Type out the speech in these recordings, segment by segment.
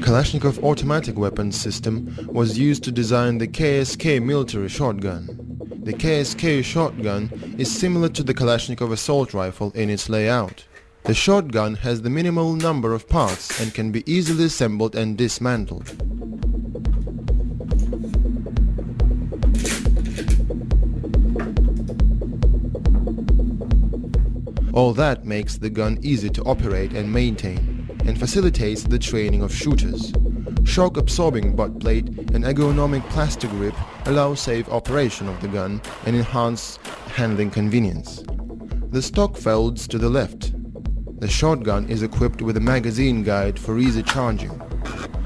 Kalashnikov automatic weapons system was used to design the KSK military shotgun. The KSK shotgun is similar to the Kalashnikov assault rifle in its layout. The shotgun has the minimal number of parts and can be easily assembled and dismantled. All that makes the gun easy to operate and maintain and facilitates the training of shooters. Shock-absorbing butt plate and ergonomic plastic grip allow safe operation of the gun and enhance handling convenience. The stock folds to the left. The shotgun is equipped with a magazine guide for easy charging.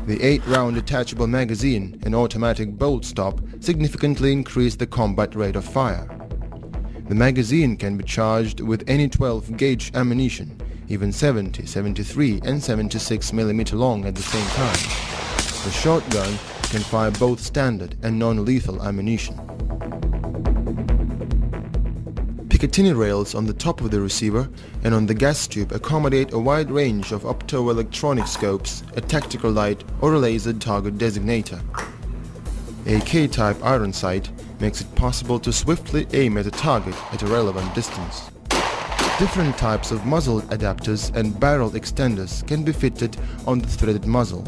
The 8-round detachable magazine and automatic bolt stop significantly increase the combat rate of fire. The magazine can be charged with any 12 gauge ammunition, even 70, 73 and 76 mm long at the same time. The shotgun can fire both standard and non-lethal ammunition. Picatinny rails on the top of the receiver and on the gas tube accommodate a wide range of optoelectronic scopes, a tactical light or a laser target designator. AK-type iron sight makes it possible to swiftly aim at a target at a relevant distance. Different types of muzzle adapters and barrel extenders can be fitted on the threaded muzzle.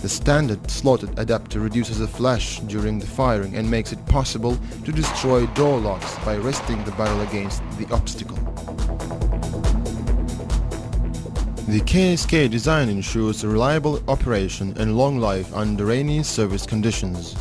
The standard slotted adapter reduces the flash during the firing and makes it possible to destroy door locks by resting the barrel against the obstacle. The KSK design ensures reliable operation and long life under any service conditions.